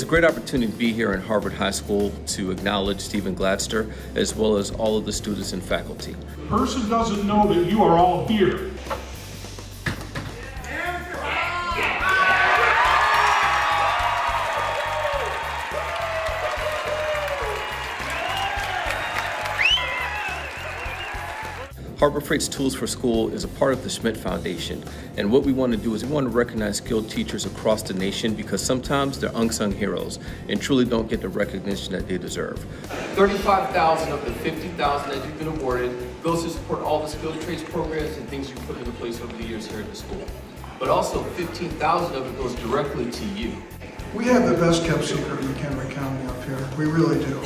It's a great opportunity to be here in Harvard High School to acknowledge Stephen Glasder as well as all of the students and faculty. Person doesn't know that you are all here. Harbor Freight's Tools for School is a part of the Smidt Foundation. And what we want to do is we want to recognize skilled teachers across the nation because sometimes they're unsung heroes and truly don't get the recognition that they deserve. 35,000 of the 50,000 that you've been awarded goes to support all the skilled trades programs and things you've put into place over the years here at the school. But also 15,000 of it goes directly to you. We have the best kept secret in McHenry County up here. We really do.